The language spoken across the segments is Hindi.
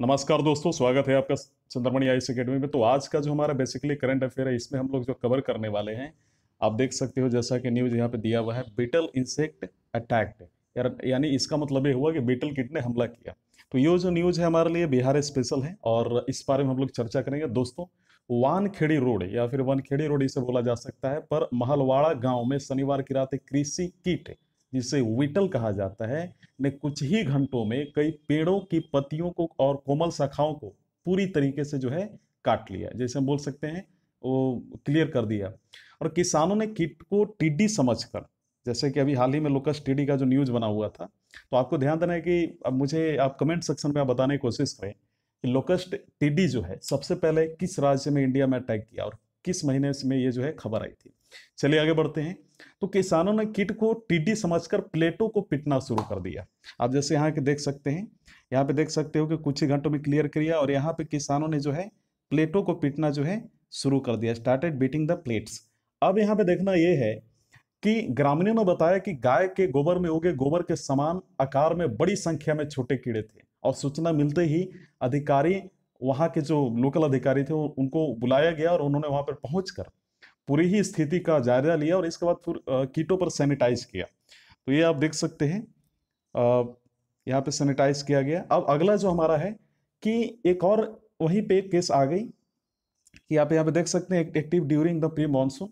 नमस्कार दोस्तों, स्वागत है आपका चंद्रमणि आईएस एकेडमी में। तो आज का जो हमारा बेसिकली करंट अफेयर है, इसमें हम लोग जो कवर करने वाले हैं, आप देख सकते हो जैसा कि न्यूज़ यहाँ पे दिया हुआ है बीटल इंसेक्ट अटैक्ट यानी इसका मतलब ये हुआ कि बीटल किट ने हमला किया। तो ये जो न्यूज़ है हमारे लिए, बिहार स्पेशल है और इस बारे में हम लोग चर्चा करेंगे। दोस्तों, वानखेड़ी रोड या फिर वनखेड़ी रोड इसे बोला जा सकता है, पर महलवाड़ा गाँव में शनिवार की रात एक कृषि किट जिसे विटल कहा जाता है, ने कुछ ही घंटों में कई पेड़ों की पत्तियों को और कोमल शाखाओं को पूरी तरीके से जो है काट लिया। जैसे हम बोल सकते हैं, वो क्लियर कर दिया। और किसानों ने किट को टिड्डी समझकर, जैसे कि अभी हाल ही में लोकस टिड्डी का जो न्यूज़ बना हुआ था तो आपको ध्यान देना है कि अब मुझे आप कमेंट सेक्शन में आप बताने की कोशिश करें कि लोकस्ट टिड्डी जो है, सबसे पहले किस राज्य में इंडिया में अटैक किया और किस महीने में ये जो है खबर आई थी। चलिए आगे बढ़ते हैं। तो किसानों ने किट को टिड्डी समझकर प्लेटों को पिटना शुरू कर दिया। आप जैसे यहाँ के देख सकते हैं, यहाँ पे देख सकते हो कि कुछ ही घंटों में क्लियर किया और यहाँ पे किसानों ने जो है प्लेटों को पीटना जो है शुरू कर दिया स्टार्टेड बीटिंग द प्लेट्स अब यहाँ पे देखना यह है कि ग्रामीणों ने बताया कि गाय के गोबर में उगे गोबर के समान आकार में बड़ी संख्या में छोटे कीड़े थे और सूचना मिलते ही अधिकारी वहाँ के जो लोकल अधिकारी थे उनको बुलाया गया और उन्होंने वहाँ पर पहुंचकर पूरी ही स्थिति का जायजा लिया और इसके बाद फिर कीटों पर सैनिटाइज किया। तो ये आप देख सकते हैं यहाँ पे सैनिटाइज किया गया। अब अगला जो हमारा है कि एक और वहीं पे केस आ गई कि आप यहाँ पे देख सकते हैं active during the pre monsoon.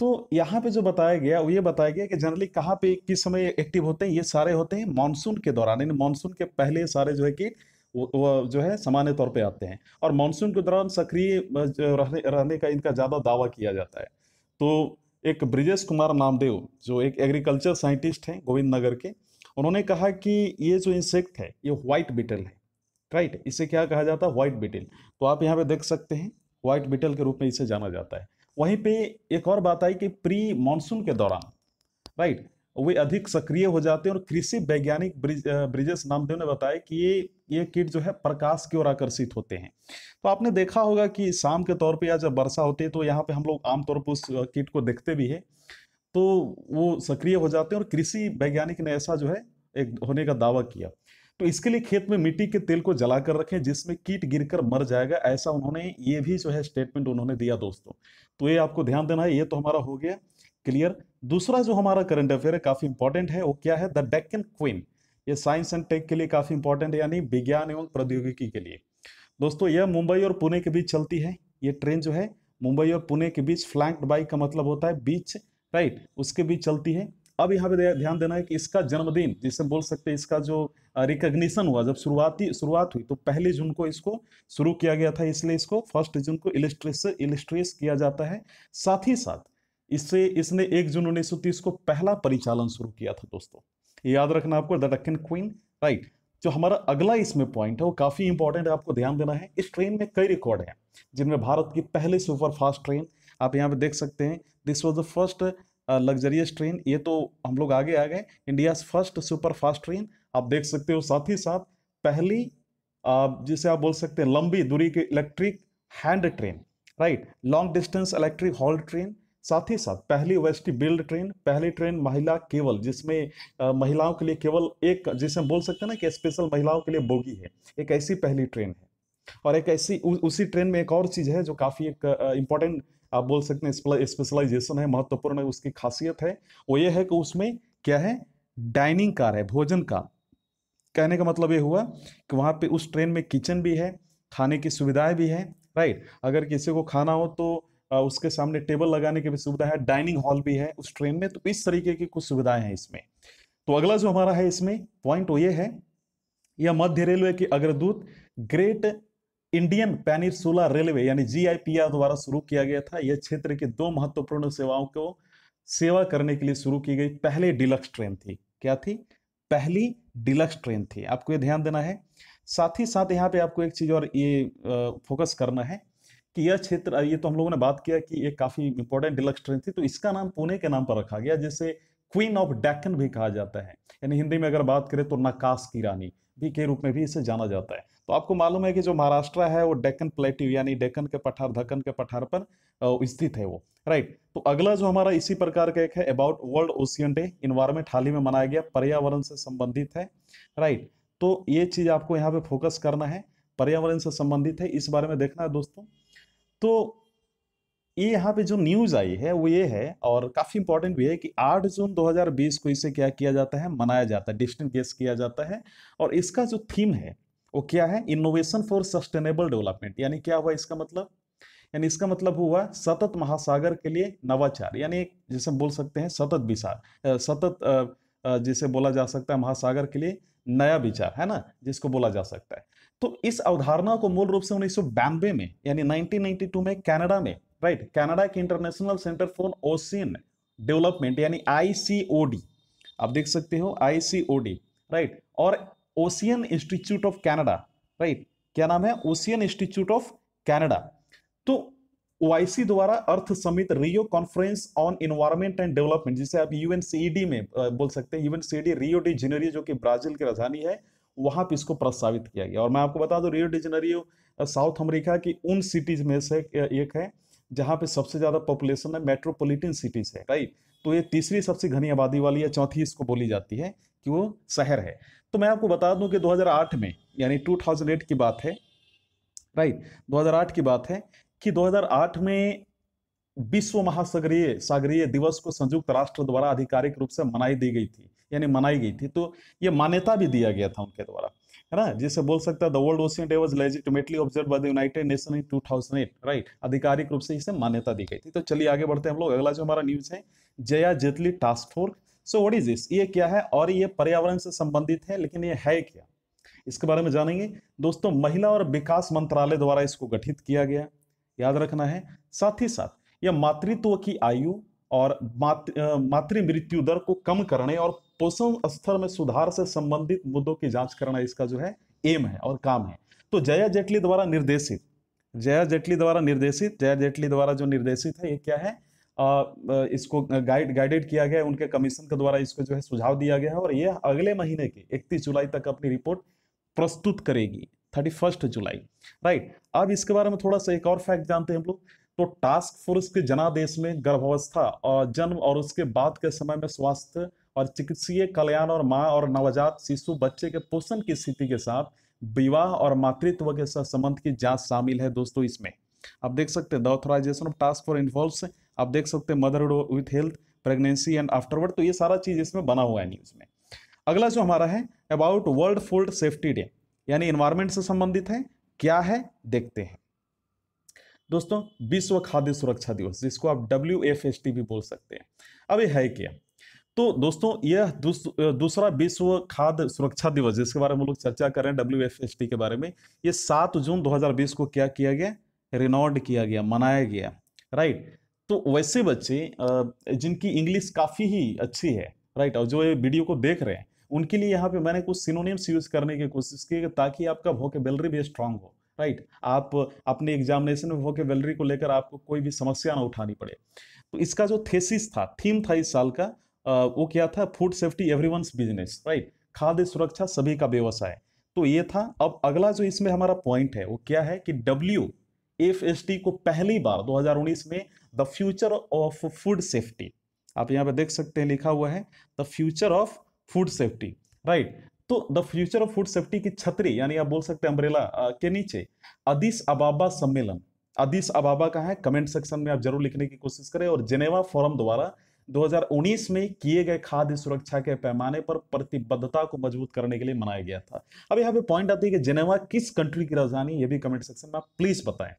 तो यहाँ पे जो बताया गया, वो ये बताया गया कि जनरली कहाँ पे, किस समय एक्टिव होते हैं, ये सारे होते हैं मानसून के दौरान, यानी मानसून के पहले सारे जो है कि वो जो है सामान्य तौर पे आते हैं। और मानसून के दौरान सक्रिय रहने का इनका ज़्यादा दावा किया जाता है। तो एक ब्रिजेश कुमार नामदेव, जो एक एग्रीकल्चर साइंटिस्ट हैं गोविंद नगर के, उन्होंने कहा कि ये जो इंसेक्ट है, ये व्हाइट बिटल है, राइट? इसे क्या कहा जाता है? White beetle. तो आप यहाँ पे देख सकते हैं, व्हाइट बिटल के रूप में इसे जाना जाता है। वहीं पे एक और बात आई कि प्री मानसून के दौरान, राइट? वे अधिक सक्रिय हो जाते हैं और कृषि वैज्ञानिक ब्रिजेश नामदेव ने बताया कि ये ये कीट जो है प्रकाश की ओर आकर्षित होते हैं। तो आपने देखा होगा कि शाम के तौर पे या जब वर्षा होती है तो यहाँ पे हम लोग आमतौर पर उस कीट को देखते भी है। तो वो सक्रिय हो जाते हैं और कृषि वैज्ञानिक ने ऐसा जो है एक होने का दावा किया। तो इसके लिए खेत में मिट्टी के तेल को जला कर रखें, जिसमें कीट गिरकर मर जाएगा, ऐसा उन्होंने ये भी जो है स्टेटमेंट उन्होंने दिया दोस्तों। तो ये आपको ध्यान देना है, ये तो हमारा हो गया। क्लियर। दूसरा जो हमारा करंट अफेयर है, काफ़ी इंपॉर्टेंट है, वो क्या है? द डेक्कन क्वीन ये साइंस एंड टेक के लिए काफ़ी इंपॉर्टेंट है, यानी विज्ञान एवं प्रौद्योगिकी के लिए। दोस्तों, यह मुंबई और पुणे के बीच चलती है। ये ट्रेन जो है, मुंबई और पुणे के बीच फ्लैंक्ड बाइक का मतलब होता है बीच राइट उसके बीच चलती है। अब यहाँ पे ध्यान देना है कि इसका जन्मदिन, जिसे बोल सकते हैं, इसका जो रिकग्निशन हुआ, जब शुरुआती, शुरुआत हुई तो पहले जून को इसको शुरू किया गया था, इसलिए इसको फ़र्स्ट जून को इलिस्ट्रेस इलिस्ट्रेस किया जाता है। साथ ही साथ इससे, इसने एक जून उन्नीस सौ तीस को पहला परिचालन शुरू किया था दोस्तों। याद रखना आपको, द डक्कन क्वीन, राइट? जो हमारा अगला इसमें पॉइंट है, वो काफ़ी इंपॉर्टेंट है, आपको ध्यान देना है। इस ट्रेन में कई रिकॉर्ड हैं, जिनमें भारत की पहले सुपर फास्ट ट्रेन, आप यहाँ पे देख सकते हैं this was the first luxurious train ये तो हम लोग आगे आ गए India first super fast train आप देख सकते हो, साथ ही साथ पहली जिसे आप बोल सकते हैं, लंबी दूरी की electric hand train right long distance electric haul train साथ ही साथ पहली वेस्टी बिल्ड ट्रेन पहली ट्रेन महिला केवल जिसमें महिलाओं के लिए केवल एक जिसे हम बोल सकते हैं ना कि स्पेशल महिलाओं के लिए बोगी है एक ऐसी पहली ट्रेन है। और एक ऐसी उ, उसी ट्रेन में एक और चीज़ है जो काफ़ी एक इम्पोर्टेंट आप बोल सकते हैं स्पेशलाइजेशन है महत्वपूर्ण है उसकी खासियत है। वो ये है कि उसमें क्या है? डाइनिंग कार है भोजन का कहने का मतलब ये हुआ कि वहाँ पे उस ट्रेन में किचन भी है खाने की सुविधाएँ भी है राइट अगर किसी को खाना हो तो उसके सामने टेबल लगाने की भी सुविधा है, डाइनिंग हॉल भी है उस ट्रेन में तो इस तरीके की कुछ सुविधाएँ हैं इसमें। तो अगला जो हमारा है इसमें, पॉइंट वो ये है, यह मध्य रेलवे की अग्रदूत ग्रेट इंडियन पेनिसुला रेलवे यानी जीआईपीआर द्वारा शुरू किया गया था। यह क्षेत्र की दो महत्वपूर्ण सेवाओं को सेवा करने के लिए शुरू की गई। पहले डिलक्स ट्रेन थी। क्या थी? पहली डिलक्स ट्रेन थी। आपको ये ध्यान देना है। साथ ही साथ यहाँ पे आपको एक चीज़ और ये फोकस करना है। कि यह क्षेत्र ये तो हम लोगों ने बात किया कि ये काफ़ी इंपॉर्टेंट डिलक्स ट्रेन थी तो इसका नाम पुणे के नाम पर रखा गया, जिसे क्वीन ऑफ़ डेक्कन भी कहा जाता है। यानी हिंदी में अगर बात करें तो नकाश की रानी भी के रूप में भी इसे जाना जाता है। तो आपको मालूम है कि जो महाराष्ट्र है, वो डेक्कन प्लेटिव यानी डेक्कन के पठार धक्कन के पठार पर स्थित है वो राइट तो अगला जो हमारा इसी प्रकार का एक है about world ocean day environment हाल ही में मनाया गया, पर्यावरण से संबंधित है राइट तो ये चीज़ आपको यहाँ पे फोकस करना है, पर्यावरण से संबंधित है, इस बारे में देखना है दोस्तों। तो ये यहाँ पे जो न्यूज़ आई है, वो ये है और काफ़ी इंपॉर्टेंट भी है कि 8 जून 2020 को इसे क्या किया जाता है? मनाया जाता है डिस्टेंट गेस किया जाता है और इसका जो थीम है, वो क्या है? इनोवेशन फॉर सस्टेनेबल डेवलपमेंट यानी क्या हुआ इसका मतलब? यानी इसका मतलब हुआ सतत महासागर के लिए नवाचार, यानी जैसे बोल सकते हैं सतत विचार सतत जिसे बोला जा सकता है महासागर के लिए नया विचार, है ना? जिसको बोला जा सकता है। तो इस अवधारणा को मूल रूप से उन्नीस में, यानी 1992 में कनाडा में, राइट? कनाडा के International Centre for Ocean Development, यानी आईसीओडी आप देख सकते हो आईसीओडी राइट? और Ocean Institute of Canada, right? क्या नाम है? Ocean Institute of Canada. तो ओआईसी द्वारा Earth Summit Rio conference on environment and development, जिसे आप यूएनसीईडी में बोल सकते हैं। यूएनसीईडी रियो डी जेनेरियो, जो कि ब्राज़ील की राजधानी है, वहाँ पे इसको प्रस्तावित किया गया। और मैं आपको बता दूँ, Rio de Janeiro South America की उन सिटीज़ में से एक है, जहाँ पे सबसे ज़्यादा पॉपुलेशन है, मेट्रोपोलिटन सिटीज़ है, राइट? तो ये तीसरी सबसे घनी आबादी वाली या चौथी इसको बोली जाती है कि वो शहर है। तो मैं आपको बता दूँ कि 2008 में, यानी 2008 की बात है, राइट? 2008 की बात है कि 2008 में विश्व महासागरीय, सागरीय दिवस को संयुक्त राष्ट्र द्वारा आधिकारिक रूप से मनाई दी गई थी, यानी मनाई गई थी। तो ये मान्यता भी दिया गया था उनके द्वारा, है ना? जिसे बोल सकता है the World Ocean Day was legitimately observe by the United Nation in 2008 right? आधिकारिक रूप से इसे मान्यता दी गई थी। तो चलिए आगे बढ़ते हैं हम लोग। अगला जो हमारा न्यूज़ है, Jaya Jaitly task force so what is this ये क्या है और ये पर्यावरण से संबंधित है, लेकिन ये है क्या? इसके बारे में जानेंगे। दोस्तों, महिला और विकास मंत्रालय द्वारा इसको गठित किया गया। याद रखना है। साथ ही साथ यह मातृत्व की आयु और मातृ मृत्यु दर को कम करने और पोषण स्तर में सुधार से संबंधित मुद्दों की जाँच करना इसका जो है एम है और काम है। तो जया जेटली द्वारा निर्देशित जया जेटली द्वारा निर्देशित जया जेटली द्वारा जो निर्देशित है ये क्या है? आ, इसको गाइड गाइडेड किया गया उनके कमीशन के द्वारा इसको जो है सुझाव दिया गया है और यह अगले महीने के इकतीस जुलाई तक अपनी रिपोर्ट प्रस्तुत करेगी। थर्टी फ़र्स्ट जुलाई राइट अब इसके बारे में थोड़ा सा एक और फैक्ट जानते हैं हम लोग। तो टास्क फोर्स के जनादेश में गर्भावस्था और जन्म और उसके बाद के समय में स्वास्थ्य और चिकित्सीय कल्याण और माँ और नवजात शिशु बच्चे के पोषण की स्थिति के साथ विवाह और मातृत्व के साथ संबंध की जाँच शामिल है दोस्तों इसमें। आप देख सकते हैं the authorization of task for involve आप देख सकते हैं motherhood with health pregnancy and afterward तो ये सारा चीज़ इसमें बना हुआ है न्यूज़ में। अगला जो हमारा है about world food safety day यानी इन्वायरमेंट से संबंधित है क्या है देखते हैं। दोस्तों विश्व खाद्य सुरक्षा दिवस जिसको आप डब्ल्यू एफ़ एस टी भी बोल सकते हैं। अब ये है क्या? तो दोस्तों यह दूस, दूसरा विश्व खाद्य सुरक्षा दिवस जिसके बारे में हम लोग चर्चा कर रहे हैं डब्ल्यू एफ़ एस टी के बारे में ये सात जून 2020 को क्या किया गया? रिनॉर्ड किया गया मनाया गया राइट तो वैसे बच्चे जिनकी इंग्लिश काफ़ी ही अच्छी है राइट और जो ये वीडियो को देख रहे हैं उनके लिए यहाँ पे मैंने कुछ सिनोनिम्स यूज़ करने की कोशिश की ताकि आपका वोकेबलरी भी स्ट्रांग हो राइट आप अपने एग्जामिनेशन में वोकेबलरी को लेकर आपको कोई भी समस्या ना उठानी पड़े। तो इसका जो थेसिस था थीम था इस साल का वो क्या था? Food safety everyone's business right खाद्य सुरक्षा सभी का व्यवसाय। तो ये था। अब अगला जो इसमें हमारा पॉइंट है, वो क्या है कि डब्ल्यू एफ़ एस टी को पहली बार 2019 में the future of food safety आप यहाँ पे देख सकते हैं, लिखा हुआ है। The future of food safety right तो the future of food safety की छतरी, यानी आप बोल सकते हैं अम्ब्रेला के नीचे अदिस अबाबा सम्मेलन। अदिस अबाबा का है? कमेंट सेक्शन में आप ज़रूर लिखने की कोशिश करें और जेनेवा फोरम द्वारा 2019 में किए गए खाद्य सुरक्षा के पैमाने पर प्रतिबद्धता को मज़बूत करने के लिए मनाया गया था। अब यहाँ पे पॉइंट आती है कि जेनेवा किस कंट्री की राजधानी, ये भी कमेंट सेक्शन में आप प्लीज़ बताएँ।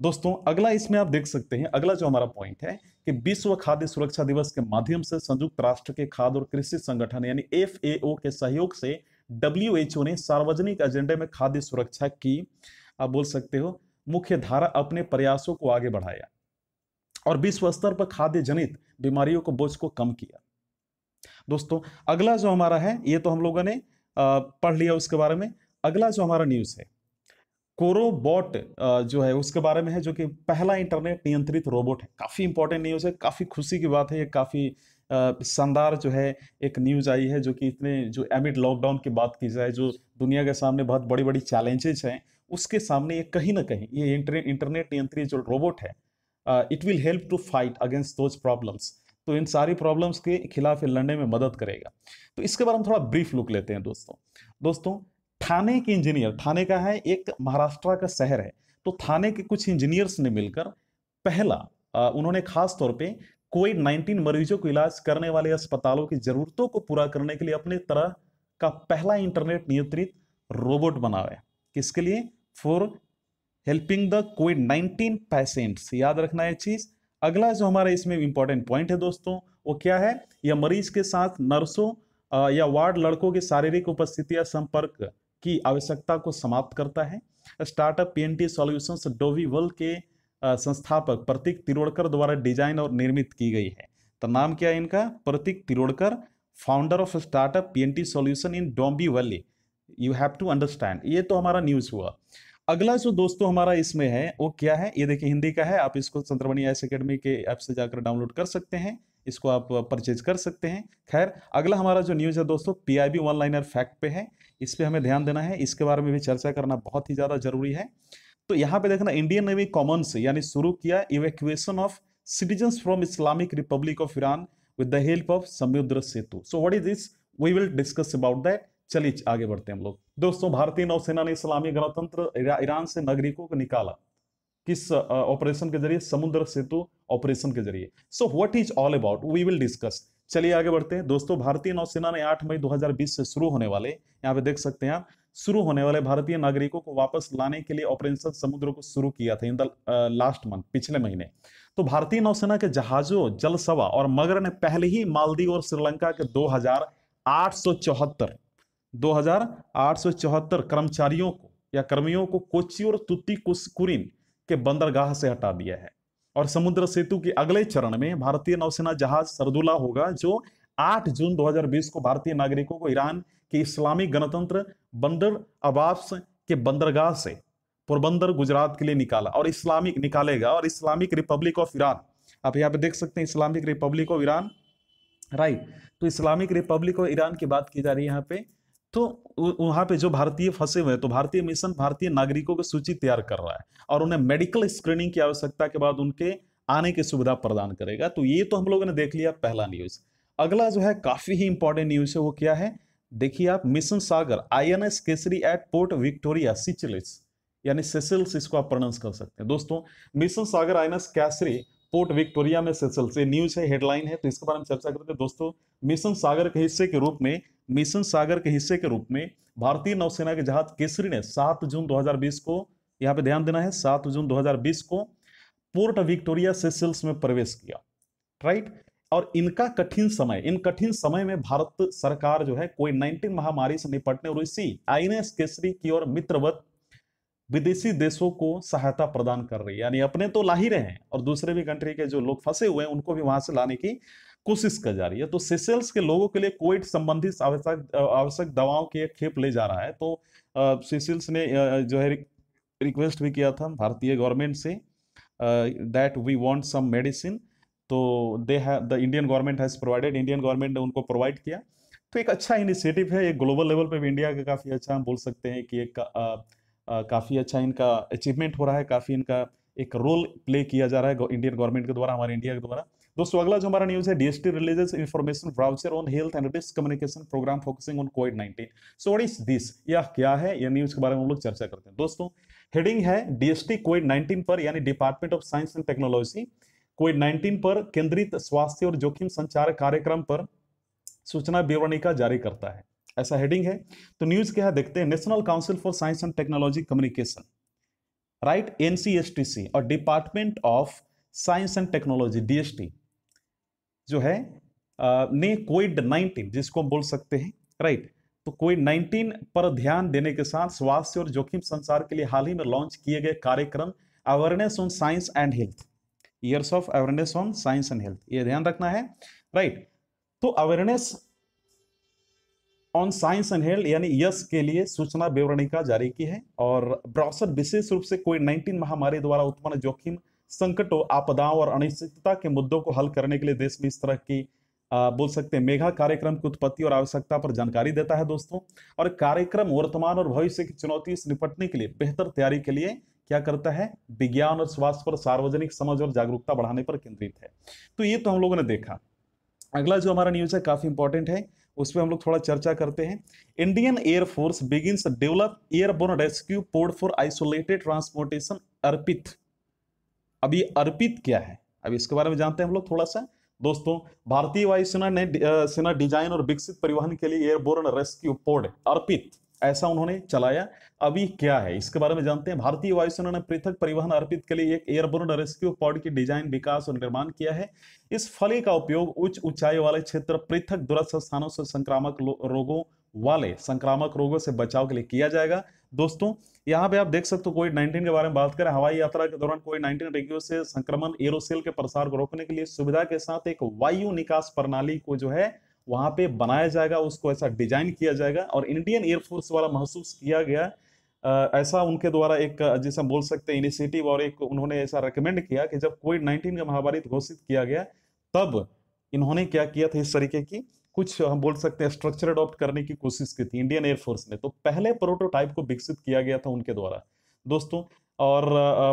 दोस्तों, अगला इसमें आप देख सकते हैं, अगला जो हमारा पॉइंट है कि विश्व खाद्य सुरक्षा दिवस के माध्यम से संयुक्त राष्ट्र के खाद्य और कृषि संगठन यानी एफ़ के सहयोग से डब्ल्यूएचओ ने सार्वजनिक एजेंडे में खाद्य सुरक्षा की, आप बोल सकते हो मुख्य धारा अपने प्रयासों को आगे बढ़ाया और विश्व स्तर पर खाद्य जनित बीमारियों को, बोझ को कम किया। दोस्तों, अगला जो हमारा है, ये तो हम लोगों ने पढ़ लिया उसके बारे में, अगला जो हमारा न्यूज़ है कोरोबॉट जो है, उसके बारे में है, जो कि पहला इंटरनेट नियंत्रित रोबोट है। काफ़ी इंपॉर्टेंट न्यूज़ है, काफ़ी खुशी की बात है, ये काफ़ी शानदार जो है, एक न्यूज़ आई है, जो कि इतने, जो एमिड लॉकडाउन की बात की जाए, जो दुनिया के सामने बहुत बड़ी बड़ी चैलेंजेस हैं, उसके सामने ये कहीं ना कहीं, ये इंटरनेट इंटरनेट नियंत्रित जो रोबोट है it will help to fight against those problems तो इन सारी प्रॉब्लम्स के खिलाफ ये लड़ने में मदद करेगा। तो इसके बारे में थोड़ा ब्रीफ लुक लेते हैं दोस्तों। दोस्तों थाने के इंजीनियर, थाने का है, एक महाराष्ट्र का शहर है तो थाने के कुछ इंजीनियर्स ने मिलकर पहला उन्होंने खास तौर पे कोविड 19 मरीजों को इलाज करने वाले अस्पतालों की जरूरतों को पूरा करने के लिए अपने तरह का पहला इंटरनेट नियंत्रित रोबोट बनाया। है किसके लिए? For helping the COVID 19 patients याद रखना है चीज़। अगला जो हमारा इसमें इंपॉर्टेंट पॉइंट है दोस्तों, वो क्या है? यह मरीज़ के साथ नर्सों या वार्ड लड़कों की शारीरिक उपस्थिति या संपर्क। की आवश्यकता को समाप्त करता है। Startup P N PNT solutions Dombivli के संस्थापक प्रतीक तिरोड़कर द्वारा डिज़ाइन और निर्मित की गई है। तो नाम क्या है इनका? Pratik Tirodkar founder of startup PNT solution in Dombivli you have to understand ये तो हमारा न्यूज़ हुआ। अगला जो दोस्तों हमारा इसमें है, वो क्या है? ये देखिए, हिंदी का है, आप इसको चंद्रमणि एस अकेडमी के ऐप से जाकर डाउनलोड कर सकते हैं। इसको आप परचेज कर सकते हैं। खैर, अगला हमारा जो न्यूज़ है दोस्तों पीआईबी वन लाइनर फैक्ट पे है। इस पे हमें ध्यान देना है। इसके बारे में भी चर्चा करना बहुत ही ज़्यादा ज़रूरी है। तो यहाँ पे देखना इंडियन नेवी कॉमन्स यानी शुरू किया evacuation of citizen from Islamic Republic of Iran with the help of Samudra Setu so what is this we will discuss about that चलिए आगे बढ़ते हैं हम लोग। दोस्तों, भारतीय नौसेना ने इस्लामी गणतंत्र ईरान से नागरिकों को निकाला। किस ऑपरेशन के ज़रिए? समुद्र सेतु ऑपरेशन के ज़रिए। So what is all about we will discuss चलिए आगे बढ़ते हैं। दोस्तों, भारतीय नौसेना ने 8 मई 2020 से शुरू होने वाले, यहाँ पे देख सकते हैं शुरू होने वाले भारतीय नागरिकों को वापस लाने के लिए ऑपरेशन समुद्र को शुरू किया था इन द लास्ट मंथ पिछले महीने। तो भारतीय नौसेना के जहाजों जलसवा और मगर ने पहले ही मालदीव और श्रीलंका के दो हज़ार आठ कर्मचारियों को या कर्मियों को कोच्चि और तुत्ती कुरिन के बंदरगाह से हटा दिया है। और समुद्र सेतु के अगले चरण में भारतीय नौसेना जहाज़ सरदुला होगा, जो 8 जून 2020 को भारतीय नागरिकों को ईरान के इस्लामिक गणतंत्र बंदर अबास के बंदरगाह से पोरबंदर गुजरात के लिए निकाला और इस्लामिक निकालेगा। और इस्लामिक रिपब्लिक ऑफ़ ईरान, आप यहाँ पे देख सकते हैं Islamic Republic of Iran, right? तो इस्लामिक रिपब्लिक ऑफ़ ईरान की बात की जा रही है यहाँ पे। तो वहाँ पे जो भारतीय फंसे हुए हैं तो भारतीय मिशन, भारतीय नागरिकों की सूची तैयार कर रहा है और उन्हें मेडिकल स्क्रीनिंग की आवश्यकता के बाद उनके आने की सुविधा प्रदान करेगा। तो ये तो हम लोगों ने देख लिया पहला न्यूज़ अगला जो है, काफ़ी ही इंपॉर्टेंट न्यूज़ है, वो क्या है? देखिए आप, mission Sagar INS Kesari at port Victoria Seychelles यानी सेसिल्स इसको आप प्रोनाउंस कर सकते हैं। दोस्तों, mission Sagar INS Kesari port Victoria में सेसल्स ये न्यूज़ है हेडलाइन है तो इसके बारे में चर्चा करते हैं। दोस्तों, मिशन सागर के हिस्से के रूप में मिशन सागर के हिस्से के रूप में भारतीय नौसेना के जहाज़ केसरी ने 7 जून 2020 को, यहाँ पे ध्यान देना है 7 जून 2020 को पोर्ट विक्टोरिया सेसल्स में प्रवेश किया। राइट? और इनका कठिन समय, इन कठिन समय में भारत सरकार जो है कोई 19 महामारी से निपटने और इसी आईएनएस केसरी की ओर मित्रवत विदेशी देशों को सहायता प्रदान कर रही है। यानी अपने तो ला ही रहे हैं और दूसरे भी कंट्री के जो लोग फंसे हुए हैं, उनको भी वहाँ से लाने की कोशिश कर जा रही है। तो सेसेल्स के लोगों के लिए कोविड संबंधित आवश्यक आवश्यक दवाओं की एक खेप ले जा रहा है। तो सेसेल्स ने जो है, रिक्वेस्ट भी किया था भारतीय गवर्नमेंट से that we want some medicine तो they have the Indian government has provided Indian government ने उनको प्रोवाइड किया। तो एक अच्छा इनिशिएटिव है, एक ग्लोबल लेवल पे भी इंडिया का काफ़ी अच्छा हम बोल सकते हैं कि एक काफ़ी अच्छा इनका अचीवमेंट हो रहा है, काफ़ी इनका एक रोल प्ले किया जा रहा है इंडियन गवर्नमेंट के द्वारा, हमारे इंडिया के द्वारा। दोस्तों, अगला जो हमारा न्यूज़ है DST releases information brochure on health and risk communication programme focusing on COVID 19 so what is this यह क्या है? यह न्यूज़ के बारे में हम लोग चर्चा करते हैं। दोस्तों हेडिंग है डीएसटी कोविड 19 पर, यानी Department of Science and Technology COVID 19 पर केंद्रित स्वास्थ्य और जोखिम संचार कार्यक्रम पर सूचना विवरणिका जारी करता है। ऐसा हेडिंग है। तो न्यूज़ क्या है? देखते हैं। National Council for Science and Technology Communication right NCSTC और Department of Science and Technology DST जो है ने कोविड 19 जिसको बोल सकते हैं राइट तो कोविड 19 पर ध्यान देने के साथ स्वास्थ्य और जोखिम संसार के लिए हाल ही में लॉन्च किए गए कार्यक्रम awareness on science and health years of awareness on science and health ये ध्यान रखना है राइट तो awareness on science and health यानी यस के लिए सूचना विवरणिका जारी की है और ब्राउसर विशेष रूप से कोविड 19 महामारी द्वारा उत्पन्न जोखिम संकटों आपदाओं और अनिश्चितता के मुद्दों को हल करने के लिए देश में इस तरह की आ, बोल सकते हैं मेगा कार्यक्रम की उत्पत्ति और आवश्यकता पर जानकारी देता है दोस्तों। और कार्यक्रम वर्तमान और भविष्य की चुनौती से निपटने के लिए बेहतर तैयारी के लिए क्या करता है? विज्ञान और स्वास्थ्य पर सार्वजनिक समझ और जागरूकता बढ़ाने पर केंद्रित है। तो ये तो हम लोगों ने देखा। अगला जो हमारा न्यूज़ है काफ़ी इंपॉर्टेंट है उस पर हम लोग थोड़ा चर्चा करते हैं। Indian air force begins develop airborne rescue port for isolated transportation Arpit. अभी अर्पित क्या है। अब इसके बारे में जानते हैं हम लोग थोड़ा सा दोस्तों, भारतीय वायुसेना ने सेना डिज़ाइन और विकसित परिवहन के लिए एयरबोर्न रेस्क्यू पोर्ड अर्पित। ऐसा उन्होंने चलाया। अभी क्या है? इसके बारे में जानते हैं। भारतीय वायुसेना ने पृथक परिवहन अर्पित के लिए एक एयरबोर्न रेस्क्यू पॉड की डिज़ाइन, विकास और निर्माण किया है। इस फली का उपयोग उच्च ऊंचाई वाले क्षेत्र, पृथक दूरस्थ स्थानों से संक्रामक रोगों वाले संक्रामक रोगों से बचाव के लिए किया जाएगा। दोस्तों, यहाँ पे आप देख सकते हो कोविड 19 के बारे में बात करें हवाई यात्रा के दौरान कोविड 19 रेगियो से संक्रमण, एरोसेल के प्रसार को रोकने के लिए सुविधा के साथ एक वायु निकास प्रणाली को जो है वहाँ पे बनाया जाएगा उसको ऐसा डिज़ाइन किया जाएगा और इंडियन एयरफोर्स वाला महसूस किया गया। आ, ऐसा उनके द्वारा एक जैसे बोल सकते हैं इनिशिएटिव और एक उन्होंने ऐसा रिकमेंड किया कि जब कोविड नाइन्टीन का महामारी घोषित किया गया तब इन्होंने क्या किया था इस तरीके की? कुछ हम बोल सकते हैं स्ट्रक्चर अडॉप्ट करने की कोशिश की थी इंडियन एयरफोर्स ने। तो पहले प्रोटोटाइप को विकसित किया गया था उनके द्वारा। दोस्तों और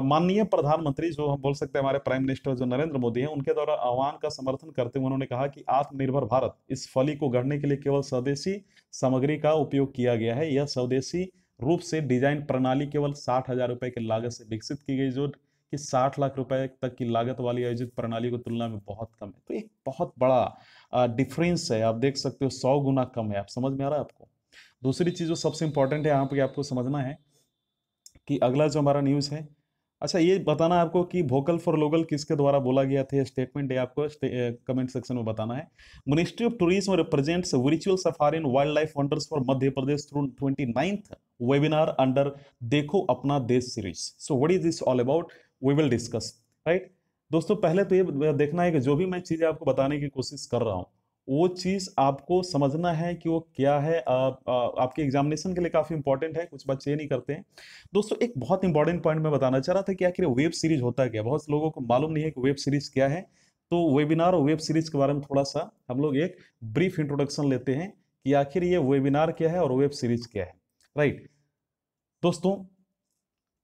माननीय प्रधानमंत्री जो हम बोल सकते हैं हमारे प्राइम मिनिस्टर जो नरेंद्र मोदी हैं, उनके द्वारा आह्वान का समर्थन करते हुए उन्होंने कहा कि आत्मनिर्भर भारत, इस फली को गढ़ने के लिए केवल स्वदेशी सामग्री का उपयोग किया गया है। यह स्वदेशी रूप से डिज़ाइन प्रणाली केवल साठ हज़ार रुपए की लागत से विकसित की गई, जो कि साठ लाख रुपए तक की लागत वाली आयोजित प्रणाली की तुलना में बहुत कम है। तो एक बहुत बड़ा डिफरेंस है। आप देख सकते हो, सौ गुना कम है। आप समझ में आ रहा है आपको? दूसरी चीज़ जो सबसे इंपॉर्टेंट है, यहाँ पे आपको समझना है कि अगला जो हमारा न्यूज़ है। अच्छा ये बताना आपको कि वोकल फॉर लोकल किसके द्वारा बोला गया था? स्टेटमेंट है आपको कमेंट सेक्शन में बताना है। Ministry of Tourism represents विचुअल safari in wildlife wonders for Madhya Pradesh through twenty ninth webinar under Dekho Apna Desh series so what is this all about we will discuss right दोस्तों, पहले तो ये देखना है कि जो भी मैं चीज़ें आपको बताने की कोशिश कर रहा हूँ वो चीज़ आपको समझना है कि वो क्या है। आ, आ, आपके एग्जामिनेशन के लिए काफ़ी इंपॉर्टेंट है कुछ बच्चे नहीं करते हैं। दोस्तों एक बहुत इंपॉर्टेंट पॉइंट मैं बताना चाह रहा था कि आखिर वेब सीरीज़ होता क्या? बहुत लोगों को मालूम नहीं है कि वेब सीरीज़ क्या है। तो वेबिनार और वेब सीरीज़ के बारे में थोड़ा सा हम लोग एक ब्रीफ इंट्रोडक्शन लेते हैं कि आखिर ये वेबिनार क्या है और वेब सीरीज़ क्या है। राइट दोस्तों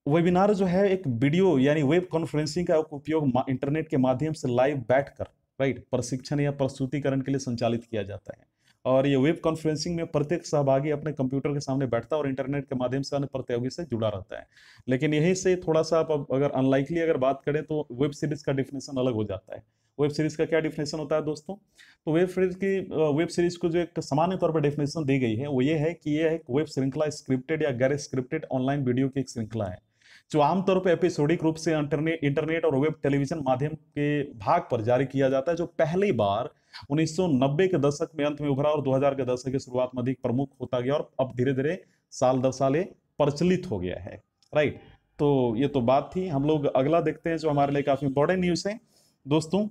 वेबिनार जो है एक वीडियो यानी वेब कॉन्फ्रेंसिंग का उपयोग इंटरनेट के माध्यम से लाइव बैठकर राइट? प्रशिक्षण या प्रस्तुतिकरण के लिए संचालित किया जाता है। और ये वेब कॉन्फ्रेंसिंग में प्रत्येक सहभागी अपने कंप्यूटर के सामने बैठता है और इंटरनेट के माध्यम से अन्य प्रतियोगी से जुड़ा रहता है। लेकिन यही से थोड़ा सा आप अगर अनलाइकली अगर बात करें तो वेब सीरीज़ का डिफिनेशन अलग हो जाता है। वेब सीरीज़ का क्या डिफिनेशन होता है दोस्तों? तो वेब सीरीज़ की वेब सीरीज़ को जो एक सामान्य तौर पर डेफिनेशन दी गई है, वो ये है कि ये एक वेब श्रृंखला स्क्रिप्टेड या गैर स्क्रिप्टेड ऑनलाइन वीडियो की एक श्रृंखला है। जो आमतौर पर एपिसोडिक रूप से इंटरनेट और वेब टेलीविज़न माध्यम के भाग पर जारी किया जाता है, जो पहली बार 1990 के दशक में अंत में उभरा और 2000 के दशक की शुरुआत में अधिक प्रमुख होता गया और अब धीरे धीरे साल दर साल प्रचलित हो गया है राइट तो ये तो बात थी। हम लोग अगला देखते हैं, जो हमारे लिए काफ़ी इंपॉर्टेंट न्यूज़ है। दोस्तों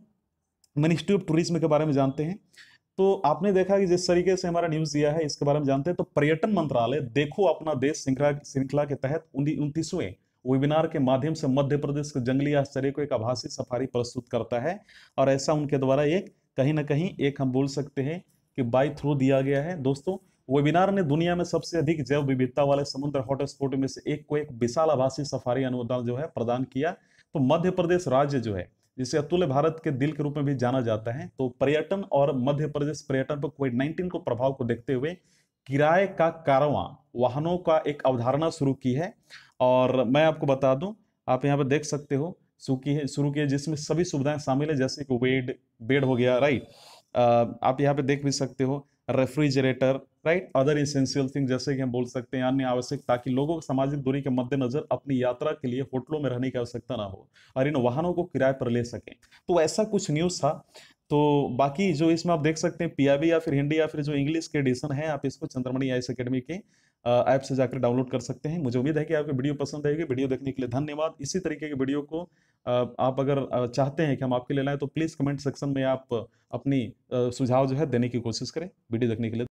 मिनिस्ट्री ऑफ़ टूरिज़्म के बारे में जानते हैं। तो आपने देखा कि जिस तरीके से हमारा न्यूज़ दिया है, इसके बारे में जानते हैं। तो पर्यटन मंत्रालय देखो अपना देश श्रृंखला के तहत उनतीसवें वेबिनार के माध्यम से मध्य प्रदेश के जंगली आश्चर्य को एक आभासी सफारी प्रस्तुत करता है और ऐसा उनके द्वारा एक कहीं ना कहीं एक हम बोल सकते हैं कि बाई थ्रू दिया गया है। दोस्तों वेबिनार ने दुनिया में सबसे अधिक जैव विविधता वाले समुद्र हॉटस्पॉट में से एक को एक विशाल आभासी सफारी अनुदान जो है प्रदान किया। तो मध्य प्रदेश राज्य जो है, जिसे अतुल्य भारत के दिल के रूप में भी जाना जाता है तो पर्यटन और मध्य प्रदेश पर्यटन पर कोविड नाइन्टीन को प्रभाव को देखते हुए किराए का कारवां, वाहनों का एक अवधारणा शुरू की है। और मैं आपको बता दूँ, आप यहाँ पर देख सकते हो सुकी है, शुरू किया जिसमें सभी सुविधाएँ शामिल है, जैसे कि वेड, बेड हो गया, राइट? आप यहाँ पे देख भी सकते हो, refrigerator, right? Other essential thing जैसे कि हम बोल सकते हैं, अन्य आवश्यक, ताकि लोगों को सामाजिक दूरी के मद्देनजर अपनी यात्रा के लिए होटलों में रहने की आवश्यकता ना हो और इन वाहनों को किराए पर ले सकें। तो ऐसा कुछ न्यूज़ था तो बाकी जो इसमें आप देख सकते हैं पीआईबी या फिर हिंदी या फिर जो इंग्लिश के एडिशन है, आप इसको चंद्रमणि आईएस अकेडमी के ऐप से जाकर डाउनलोड कर सकते हैं। मुझे उम्मीद है कि आपको वीडियो पसंद आएगी। वीडियो देखने के लिए धन्यवाद। इसी तरीके की वीडियो को आप अगर चाहते हैं कि हम आपके लिए लाएँ तो प्लीज़ कमेंट सेक्शन में आप अपनी सुझाव जो है देने की कोशिश करें। वीडियो देखने के लिए